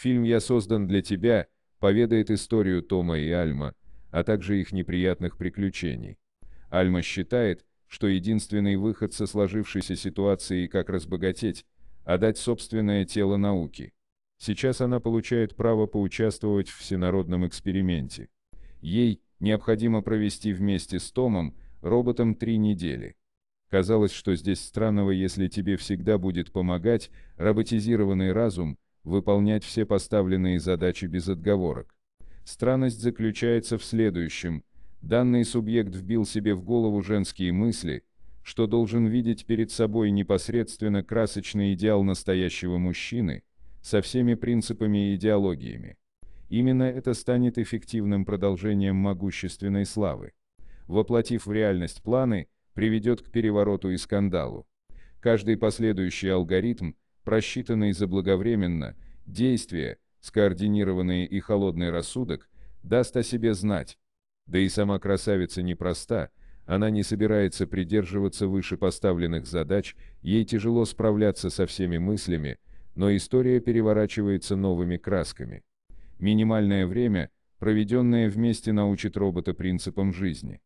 Фильм «Я создан для тебя» поведает историю Тома и Альма, а также их неприятных приключений. Альма считает, что единственный выход со сложившейся ситуации как разбогатеть, отдать собственное тело науке. Сейчас она получает право поучаствовать в всенародном эксперименте. Ей необходимо провести вместе с Томом, роботом, три недели. Казалось, что здесь странного, если тебе всегда будет помогать роботизированный разум выполнять все поставленные задачи без отговорок. Странность заключается в следующем. Данный субъект вбил себе в голову женские мысли, что должен видеть перед собой непосредственно красочный идеал настоящего мужчины, со всеми принципами и идеологиями. Именно это станет эффективным продолжением могущественной славы. Воплотив в реальность планы, приведет к перевороту и скандалу. Каждый последующий алгоритм, просчитанный заблаговременно, действия, скоординированный и холодный рассудок, даст о себе знать. Да и сама красавица непроста, она не собирается придерживаться выше поставленных задач, ей тяжело справляться со всеми мыслями, но история переворачивается новыми красками. Минимальное время, проведенное вместе научит робота принципам жизни.